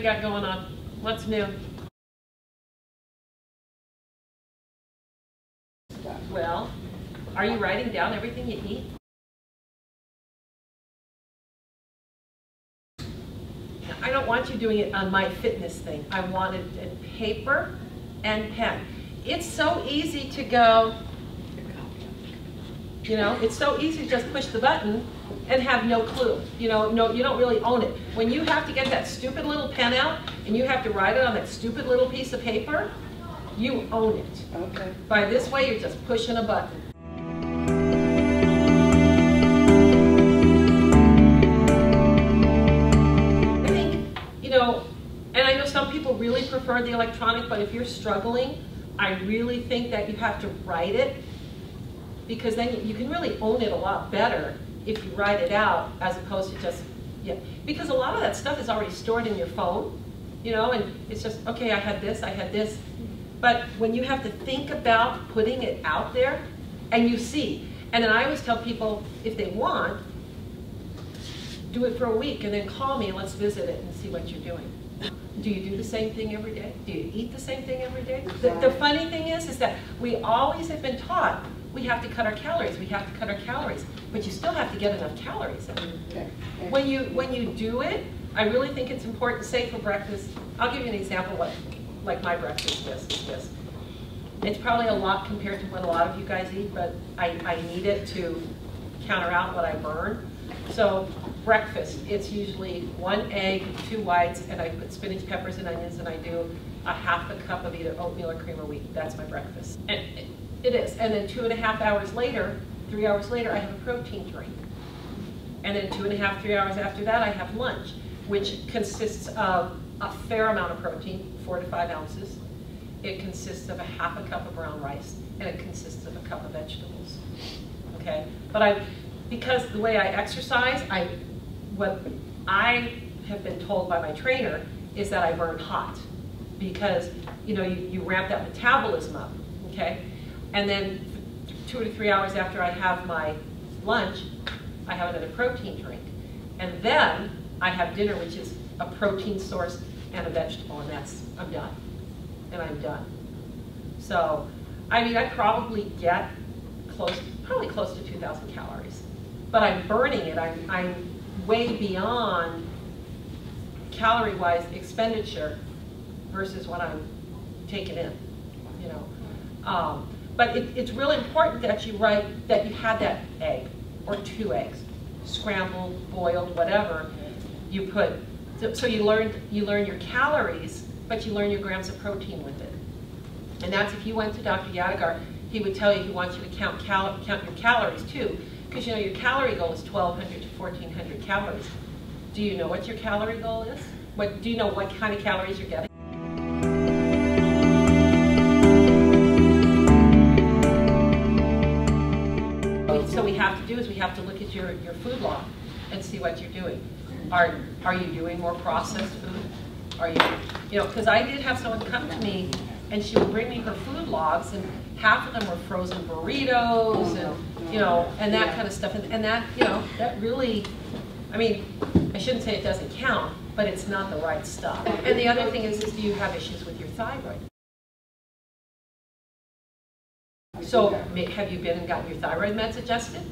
got going on? What's new? Well, are you writing down everything you eat? I don't want you doing it on my fitness thing. I want it in paper and pen. It's so easy to go, you know, it's so easy to just push the button and have no clue. You know, no, you don't really own it. When you have to get that stupid little pen out and you have to write it on that stupid little piece of paper, you own it. Okay. By this way, you're just pushing a button. I think, you know, and I know some people really prefer the electronic, but if you're struggling, I really think that you have to write it because then you can really own it a lot better if you write it out as opposed to just, yeah. Because a lot of that stuff is already stored in your phone, you know, and it's just, okay, I had this, I had this. But when you have to think about putting it out there and you see, and then I always tell people, if they want, do it for a week and then call me and let's visit it and see what you're doing. Do you do the same thing every day? Do you eat the same thing every day? The, the funny thing is, is that we always have been taught we have to cut our calories, we have to cut our calories, but you still have to get enough calories in. Okay. When you, when you do it, I really think it's important, say for breakfast, I'll give you an example what, like my breakfast is, is this. It's probably a lot compared to what a lot of you guys eat, but I, I need it to counter out what I burn. So breakfast, it's usually one egg, two whites, and I put spinach, peppers, and onions, and I do a half a cup of either oatmeal or cream of wheat. That's my breakfast. And it- is. And then two and a half hours later, three hours later, I have a protein drink. And then two and a half, three hours after that, I have lunch, which consists of a fair amount of protein, four to five ounces. It consists of a half a cup of brown rice, and it consists of a cup of vegetables. Okay? But I, because the way I exercise, I, what I have been told by my trainer is that I burn hot. Because, you know, you, you ramp that metabolism up, okay? And then two to three hours after I have my lunch, I have another protein drink. And then I have dinner, which is a protein source and a vegetable, and that's, I'm done. And I'm done. So, I mean, I probably get close, probably close to 2,000 calories. But I'm burning it. I'm, I'm way beyond calorie-wise expenditure versus what I'm taking in, you know. Um, but it, it's really important that you write that you had that egg or two eggs, scrambled, boiled, whatever. You put so, so you learn you learn your calories, but you learn your grams of protein with it. And that's if you went to Dr. Yadegar, he would tell you he wants you to count cal count your calories too, because you know your calorie goal is 1,200 to 1,400 calories. Do you know what your calorie goal is? What do you know what kind of calories you're getting? Is we have to look at your, your food log and see what you're doing. Are, are you doing more processed food? Are you, you know, because I did have someone come to me and she would bring me her food logs and half of them were frozen burritos and, you know, and that kind of stuff. And, and that, you know, that really, I mean, I shouldn't say it doesn't count, but it's not the right stuff. And the other thing is, is do you have issues with your thyroid? So have you been and gotten your thyroid meds adjusted?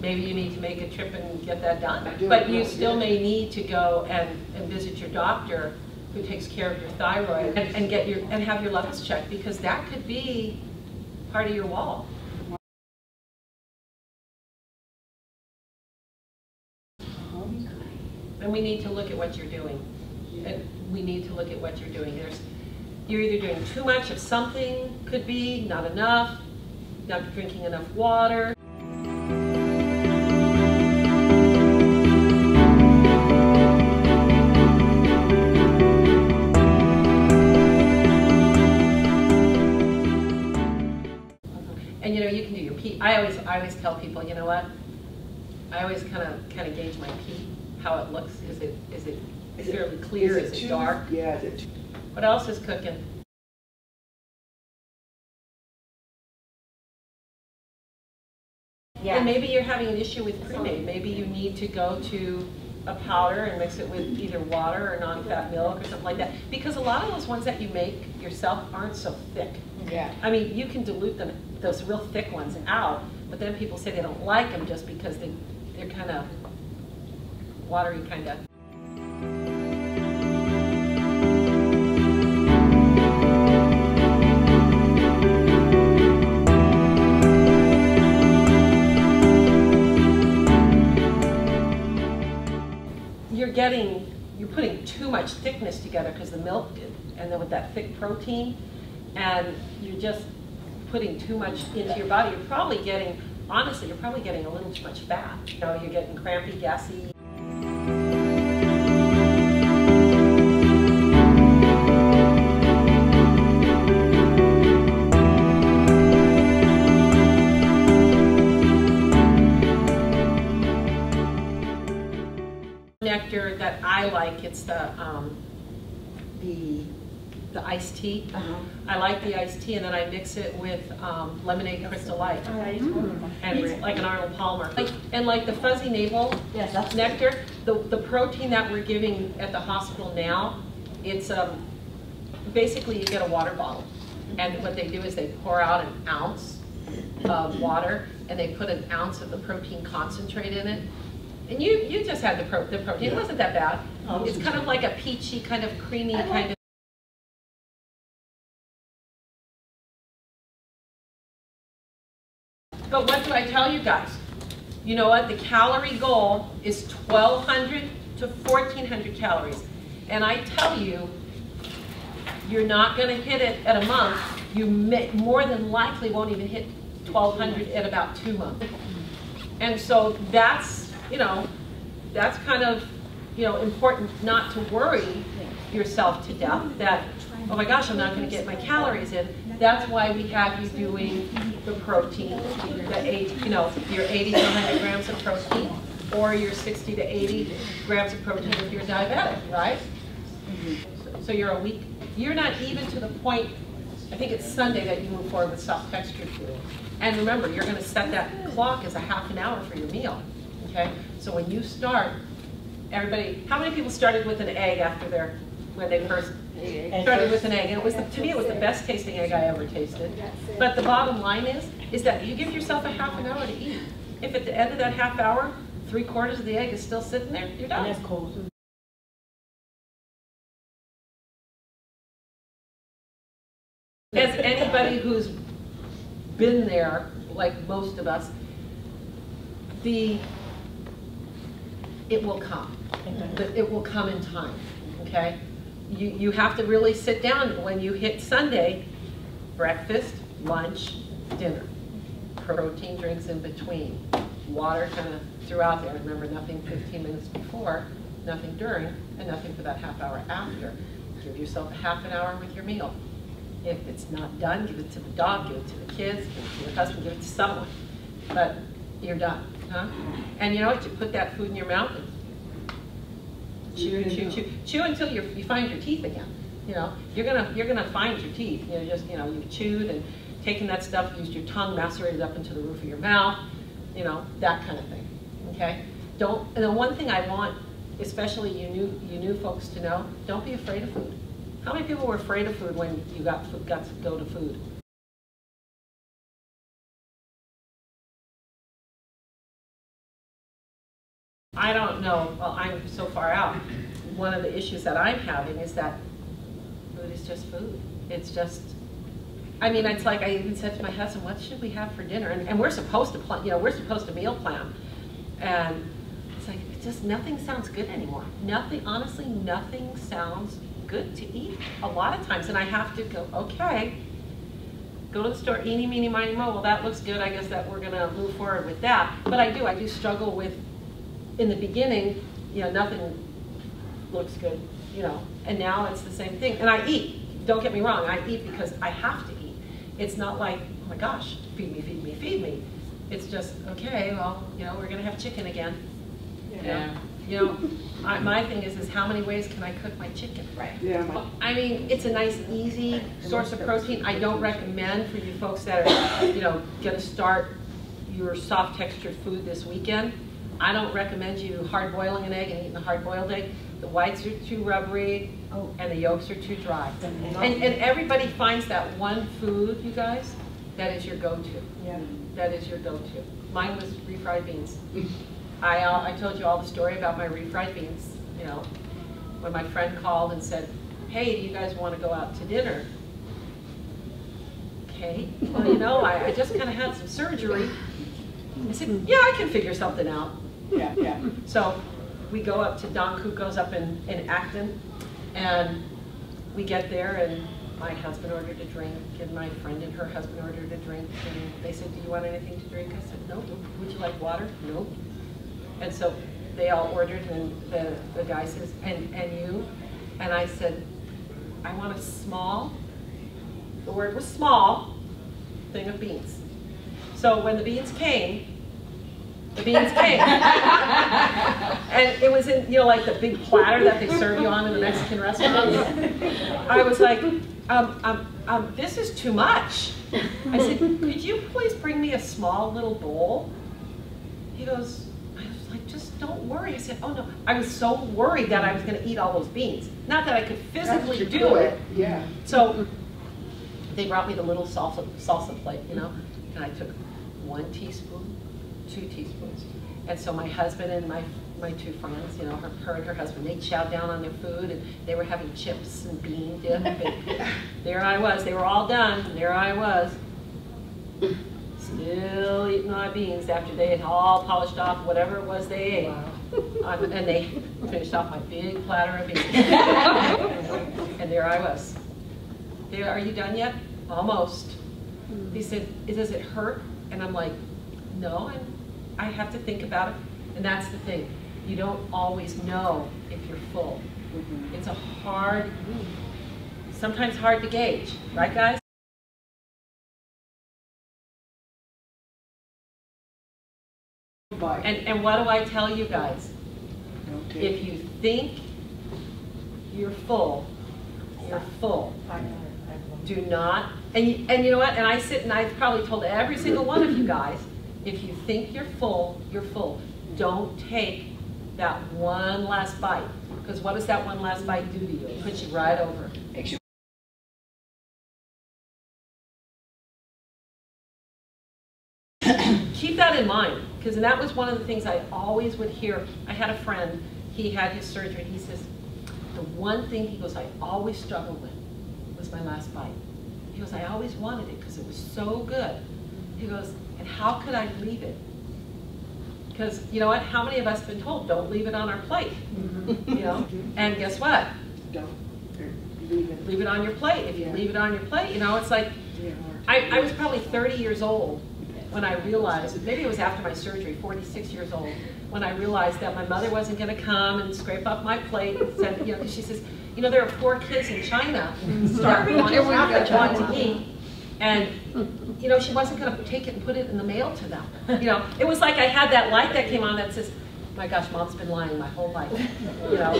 Maybe you need to make a trip and get that done. But you still may need to go and, and visit your doctor who takes care of your thyroid and, and get your and have your levels checked because that could be part of your wall. And we need to look at what you're doing. And we need to look at what you're doing. There's you're either doing too much of something, could be, not enough, not drinking enough water. What? I always kind of, kind of gauge my pee, how it looks. Is it, is it Is it- fairly clear? Is it too- dark? Yeah, is it too? What else is cooking? Yeah. And maybe you're having an issue with pre-made. Maybe you need to go to a powder and mix it with either water or non-fat milk or something like that. Because a lot of those ones that you make yourself aren't so thick. Yeah. I mean, you can dilute them, those real thick ones out, but then people say they don't like them just because they, they're kind of watery kind of. You're getting, you're putting too much thickness together because the milk and then with that thick protein, and you're just putting too much into your body. You're probably getting, honestly, you're probably getting a little too much fat. You know, you're getting crampy, gassy. nectar that I like, it's the, um, the iced tea. Uh-huh. I like the iced tea and then I mix it with um, lemonade crystal light. Mm. And it's like an Arnold Palmer. Like- And like the fuzzy navel Yes, that's nectar, the, the protein that we're giving at the hospital now, it's, um, basically you get a water bottle. And what they do is they pour out an ounce of water and they put an ounce of the protein concentrate in it. And you, you just had the pro, the protein, it wasn't that bad. Oh, It's kind of like a peachy, kind of creamy, kind of. But what do I tell you guys? You know what, the calorie goal is 1,200 to 1,400 calories. And I tell you, you're not gonna hit it at a month. You more than likely won't even hit 1,200 at about two months. And so that's, you know, that's kind of, you know, important not to worry yourself to death that, oh my gosh, I'm not gonna get my calories in. That's why we have you doing the protein, the eight, you know, your 80 to 100 grams of protein, or your 60 to 80 grams of protein if you're diabetic, right? So you're a week, you're not even to the point, I think it's Sunday that you move forward with soft textured food. And remember, you're gonna set that clock as a half an hour for your meal, okay? So when you start, everybody, how many people started with an egg after their, when they first started with an egg? And it was, the- to me, it was the best tasting egg I ever tasted. But the bottom line is, is that you give yourself a half an hour to eat. If at the end of that half hour, three quarters of the egg is still sitting there, you're done. And done. that's cold. As anybody who's been there, like most of us, the, it will come. The- It will come in time, okay? You, you have to really sit down when you hit Sunday, breakfast, lunch, dinner. Protein drinks in between, water kind of throughout there. Remember, nothing 15 minutes before, nothing during, and nothing for that half hour after. Give yourself a half an hour with your meal. If it's not done, give it to the dog, give it to the kids, give it to your husband, give it to someone. But you're done, huh? And you know what, you put that food in your mouth and chew, chew, chew, chew until you, you find your teeth again. You know, you're gonna, you're gonna find your teeth, you know, just, you know, you've chewed and taken that stuff, used your tongue, macerated up into the roof of your mouth, you know, that kind of thing, okay? Don't, and the one thing I want, especially you new, you new folks to know, don't be afraid of food. How many people were afraid of food when you got, food- got to go to food? I don't know, well, I'm so far out. One of the issues that I'm having is that food is just food. It's just, I mean, it's like I even said to my husband, what should we have for dinner? And, and we're supposed to plan, you know, we're supposed to meal plan. And it's like, it just nothing sounds good anymore. Nothing, honestly, nothing sounds good to eat a lot of times. And I have to go, okay, go to the store, eeny, meeny, miny, mo, well, that looks good, I guess that we're gonna move forward with that. But I do, I do struggle with, in the beginning, you know, nothing looks good, you know, and now it's the same thing. And I eat, don't get me wrong, I eat because I have to eat. It's not like, oh my gosh, feed me, feed me, feed me. It's just, okay, well, you know, we're gonna have chicken again. you know? You know, I, my thing is, is how many ways can I cook my chicken? Right. Yeah, my- I mean, it's a nice, easy source of protein. I don't recommend for you folks that are, you know, gonna start your soft textured food this weekend. I don't recommend you hard boiling an egg and eating a hard boiled egg. The whites are too rubbery Oh. and the yolks are too dry. And, and everybody finds that one food, you guys, that is your go-to. Yeah. That is your go-to. Mine was refried beans. I, uh, I told you all the story about my refried beans, you know, when my friend called and said, hey, do you guys want to go out to dinner? Okay, well, you know, I, I just kind of had some surgery. I said, yeah, I can figure something out. Yeah, yeah. So we go up to Don Cuco's up in, in Acton, and we get there, and my husband ordered a drink, and my friend and her husband ordered a drink, and they said, do you want anything to drink? I said, no. Would you like water? No. And so they all ordered, and the, the guy says, and, and you? And I said, I want a small, the word was small, thing of beans. So when the beans came, the beans came. and it was in, you know, like the big platter that they serve you on in the Mexican restaurants. I was like, um, um, um, this is too much. I said, could you please bring me a small little bowl? He goes, I was like, just don't worry. I said, oh no. I was so worried that I was going to eat all those beans. Not that I could physically do it. Yeah. So they brought me the little salsa, salsa plate, you know, and I took one teaspoon, two teaspoons. And so my husband and my, my two friends, you know, her, her and her husband, they chowed down on their food and they were having chips and bean dip. And there I was, they were all done, and there I was, still eating my beans after they had all polished off whatever it was they ate. Um, And they finished off my big platter of beans. And there I was. There, are you done yet? Almost. He said, does it hurt? And I'm like, no, and I have to think about it. And that's the thing. You don't always know if you're full. It's a hard, sometimes hard to gauge, right guys? And, and what do I tell you guys? If you think you're full, you're full. Do not, and you, and you know what, and I sit and I've probably told every single one of you guys, if you think you're full, you're full. Don't take that one last bite, because what does that one last bite do to you? It puts you right over. Makes you- Keep that in mind, because that was one of the things I always would hear. I had a friend, he had his surgery, and he says, the one thing, he goes, I always struggled with was my last bite. He goes, I always wanted it because it was so good. He goes, and how could I leave it? Because, you know what, how many of us have been told, don't leave it on our plate, mm-hmm. you know? And guess what? Don't, er, leave it. Leave it on your plate. If you Yeah. leave it on your plate, you know, it's like, I, I was probably 30 years old when I realized, maybe it was after my surgery, 46 years old, when I realized that my mother wasn't going to come and scrape up my plate and send, you know, because she says, you know, there are poor kids in China mm-hmm. starving, wanting to want to eat. And, you know, she wasn't going to take it and put it in the mail to them. You know, it was like I had that light that came on that says, my gosh, mom's been lying my whole life. You know,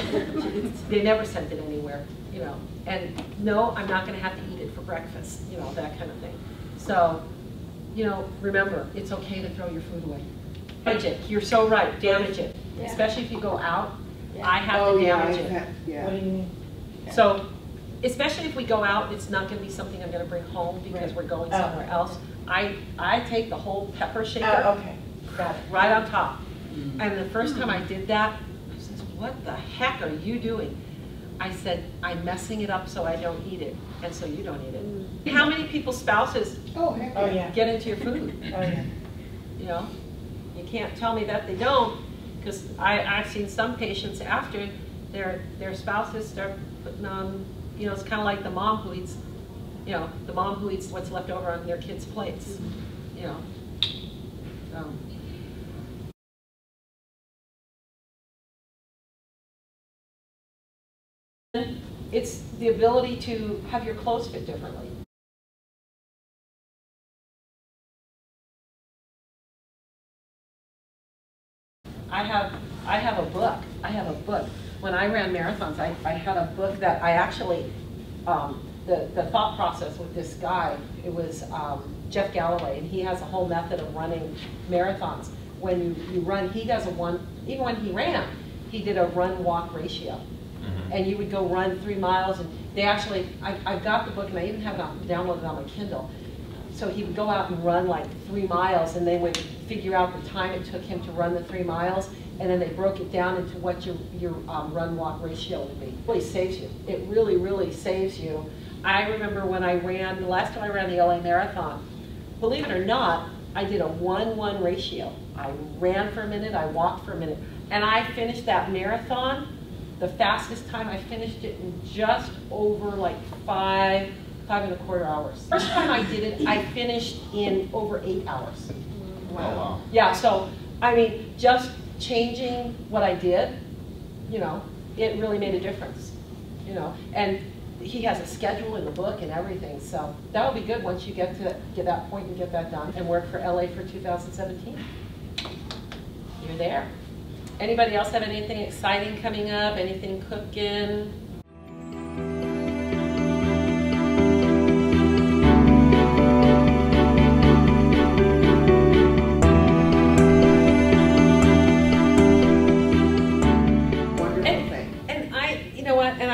they never sent it anywhere, you know. And no, I'm not going to have to eat it for breakfast, you know, that kind of thing. So, you know, remember, it's okay to throw your food away. Damage it. You're so right. Damage it, Yeah. especially if you go out. I have Oh, to yeah, damage I've it. had- Yeah. mean? So, especially if we go out, it's not gonna be something I'm gonna bring home because Right. we're going Oh. somewhere else. I, I take the whole pepper Oh, shaker okay, got it. right on top. Mm. And the first time I did that, I says, what the heck are you doing? I said, I'm messing it up so I don't eat it, and so you don't eat it. Mm. How many people's spouses Oh, heck Oh, yeah. yeah, get into your food, oh, yeah. you know? You can't tell me that they don't, because I, I've seen some patients after their, their spouses start putting on, you know, it's kind of like the mom who eats, you know, the mom who eats what's left over on their kids' plates, you know? So, It's the ability to have your clothes fit differently. I have, I have a book, I have a book. When I ran marathons, I, I had a book that I actually, um, the, the thought process with this guy, it was um, Jeff Galloway, and he has a whole method of running marathons. when you, you run, he does a one, even when he ran, he did a run-walk ratio. Mhm. And you would go run three miles, and they actually, I, I got the book, and I even have it on- downloaded on my Kindle. So he would go out and run like three miles, and they would figure out the time it took him to run the three miles, and then they broke it down into what your, your um, run-walk ratio would be. It really saves you. It really, really saves you. I remember when I ran, the last time I ran the LA Marathon, believe it or not, I did a one-one ratio. I ran for a minute, I walked for a minute, and I finished that marathon. The fastest time I finished it in just over like five, five and a quarter hours. First time I did it, I finished in over eight hours. Oh, wow. Yeah, so, I mean, just changing what I did, you know, it really made a difference, you know. And he has a schedule in the book and everything, so that'll be good once you get to get that point and get that done and work for LA for 2017. You're there. Anybody else have anything exciting coming up, anything cooking?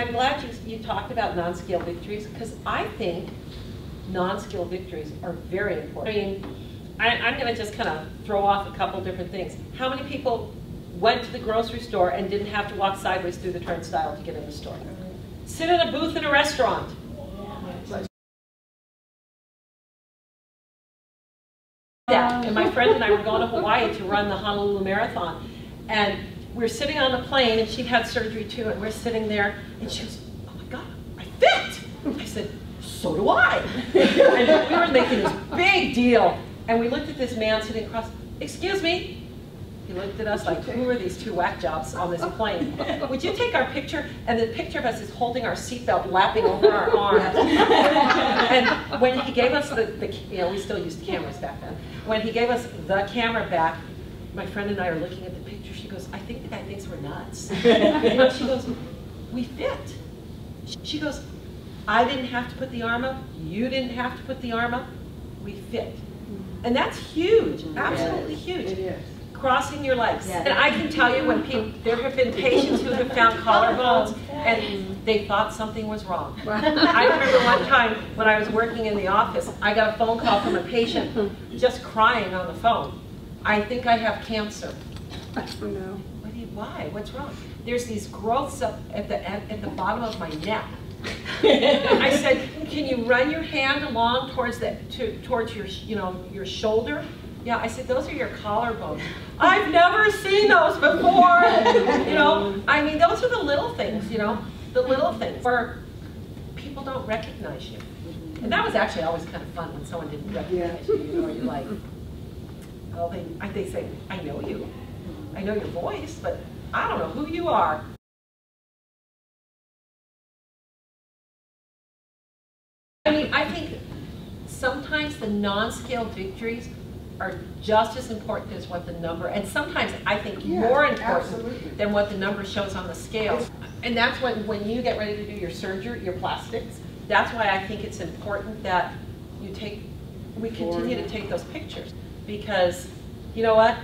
I'm glad you, you talked about non-scale victories, because I think non-scale victories are very important. I mean, I, I'm gonna just kind of throw off a couple different things. How many people went to the grocery store and didn't have to walk sideways through the turnstile to get in the store? Sit in a booth in a restaurant. Yeah, And my friend and I were going to Hawaii to run the Honolulu Marathon. And were sitting on the plane, and she'd had surgery too, and we're sitting there, and she goes, oh my God, I fit. I said, so do I. and we were making this big deal. And we looked at this man sitting across, excuse me. He looked at us like, who are these two whack jobs on this plane? Would you take our picture? And the picture of us is holding our seatbelt, lapping over our arms. and when he gave us the, the, you know, we still used cameras back then. When he gave us the camera back, my friend and I are looking at the picture. Guy thinks we're nuts. And she goes, we fit. She goes, I didn't have to put the arm up. You didn't have to put the arm up. We fit. And that's huge, absolutely huge It is. crossing your legs. And I can tell you when people, there have been patients who have found collarbones and they thought something was wrong. I remember one time when I was working in the office, I got a phone call from a patient just crying on the phone. I think I have cancer. Oh, Do you, why? What's wrong? There's these growths up at the, at, at the bottom of my neck. I said, can you run your hand along towards the, to, towards your, you know, your shoulder? Yeah, I said, those are your collarbones. I've never seen those before. You know, I mean, those are the little things, you know, the little things where people don't recognize you. And that was actually always kind of fun when someone didn't recognize you, you know, you're like, oh, they, I- they say, I know you. I know your voice, but I don't know who you are. I mean, I think sometimes the non-scale victories are just as important as what the number, and sometimes I think Yeah, more important absolutely. than what the number shows on the scale. And that's when, when you get ready to do your surgery, your plastics, that's why I think it's important that you take, we continue to take those pictures. Because, you know what?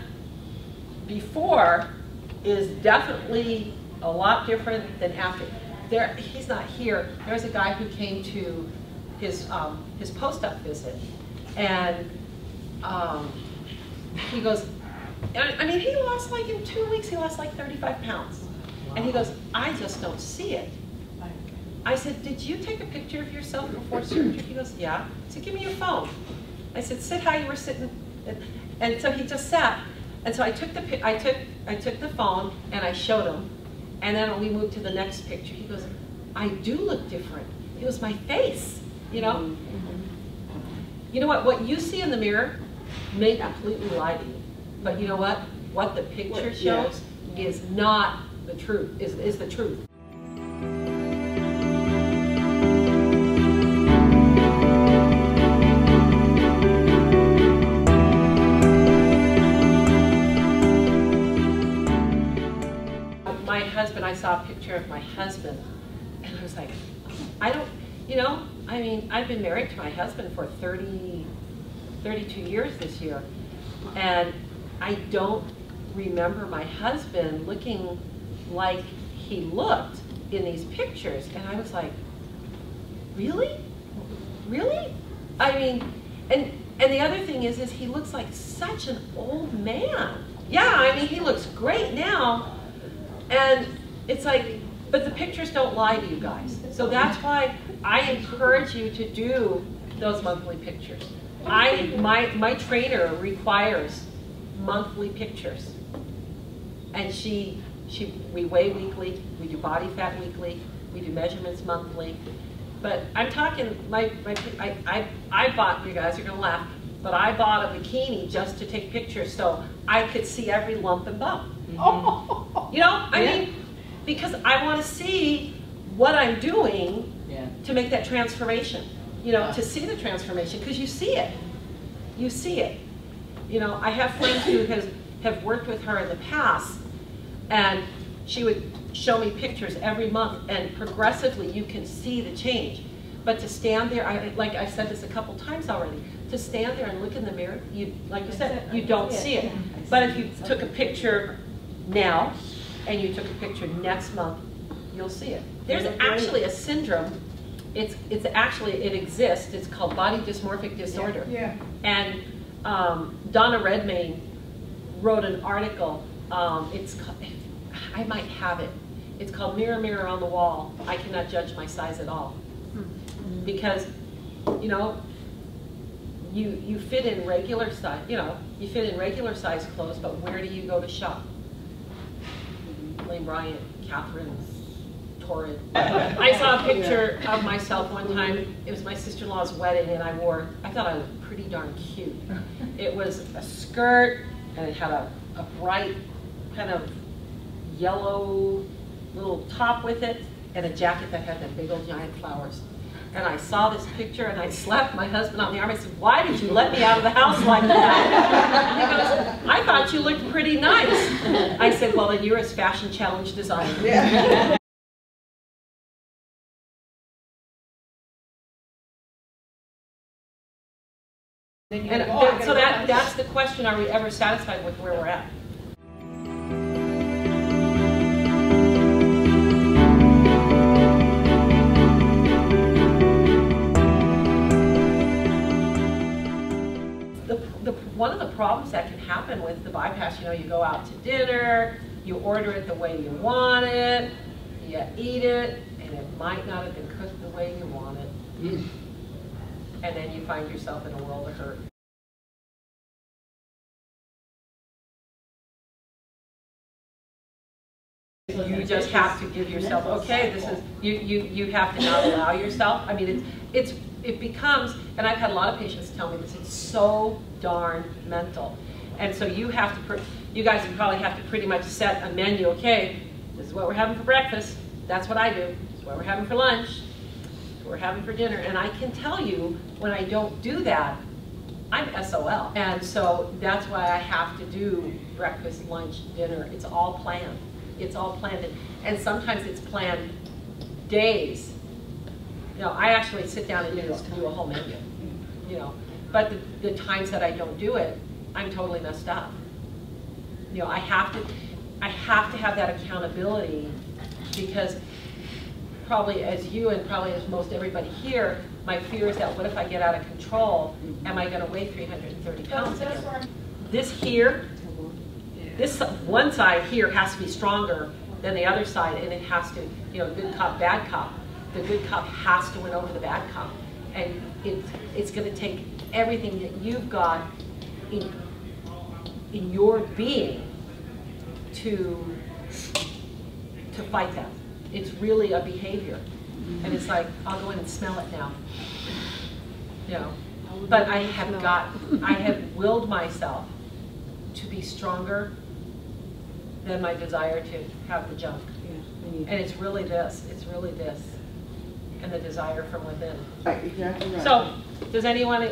Before is definitely a lot different than after. There, he's not here. There was a guy who came to his, um, his post-op visit, and um, he goes, I mean, he lost like in two weeks, he lost like 35 pounds. And he goes, I just don't see it. I said, did you take a picture of yourself before surgery? He goes, yeah. So give me your phone. I said, sit how you were sitting. And so he just sat. And so I took the, I took, I took the phone and I showed him. And then we moved to the next picture. He goes, I do look different. It was my face, you know? Mm-hmm. You know what, what you see in the mirror may completely lie to you. But you know what? What the picture What- yeah. shows is not the truth, is, is the truth. Picture of my husband, and I was like, I don't, you know, I mean, I've been married to my husband for 30, 32 years this year. And I don't remember my husband looking like he looked in these pictures. And I was like, really? Really? I mean, and, and the other thing is, is he looks like such an old man. Yeah, I mean, he looks great now. And it's like, but the pictures don't lie to you guys. So that's why I encourage you to do those monthly pictures. I, my, my trainer requires monthly pictures. And she, she, we weigh weekly, we do body fat weekly, we do measurements monthly. But I'm talking, my, my, I, I, I bought, you guys are gonna laugh, but I bought a bikini just to take pictures so I could see every lump and bump. Oh. You know, I Yeah. mean, because I want to see what I'm doing Yeah. to make that transformation. You know, to see the transformation, because you see it. You see it. You know, I have friends who has, have worked with her in the past, and she would show me pictures every month, and progressively you can see the change. But to stand there, I, like I've said this a couple times already, to stand there and look in the mirror, you, like you said, you don't see it. But if you took a picture now, and you took a picture next month, you'll see it. There's actually a syndrome, it's, it's actually, it exists, it's called body dysmorphic disorder. Yeah. And um, Donna Redmayne wrote an article, um, it's, ca- I might have it. It's called Mirror, Mirror on the Wall, I Cannot Judge My Size at All. Because, you know, you, you fit in regular size, you know, you fit in regular size clothes, but where do you go to shop? Bryant, Catherine, Torrid. I saw a picture of myself one time, it was my sister-in-law's wedding, and I wore, I thought I looked pretty darn cute. It was a skirt, and it had a, a bright, kind of yellow little top with it, and a jacket that had the big old giant flowers. And I saw this picture, and I slapped my husband on the arm, I said, why did you let me out of the house like that? He goes, I thought you looked pretty nice. I said, well, then you're a fashion challenge designer. Yeah. And go, "Oh, I that- so that, that's the question, are we ever satisfied with where we're at? Happen with the bypass, you know, you go out to dinner, you order it the way you want it, you eat it, and it might not have been cooked the way you want it. And then you find yourself in a world of hurt. You just have to give yourself, okay, this is, you, you, you have to not allow yourself, I mean, it's, it's, it becomes, and I've had a lot of patients tell me this, it's so darn mental. And so you have to, you guys would probably have to pretty much set a menu, okay, this is what we're having for breakfast, that's what I do, this is what we're having for lunch, we're having for dinner, and I can tell you, when I don't do that, I'm SOL. And so that's why I have to do breakfast, lunch, dinner. It's all planned. It's all planned. And sometimes it's planned days. You know, I actually sit down and do, do a whole menu, you know. But the, the times that I don't do it, I'm totally messed up. You know, I have to, I have to have that accountability because probably as you and probably as most everybody here, my fear is that what if I get out of control? Mm-hmm. Am I gonna weigh 330 pounds again? This here, this one side here has to be stronger than the other side, and it has to, you know, good cop, bad cop. The good cop has to win over the bad cop. And it's, it's gonna take everything that you've got in, in your being to, to fight that. It's really a behavior. And it's like, I'll go in and smell it now. You know, but I have got, I have willed myself to be stronger than my desire to have the junk. And it's really this, it's really this, and the desire from within. Right, exactly right. So, does anyone,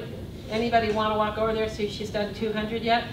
anybody want to walk over there, see if she's done 200 yet?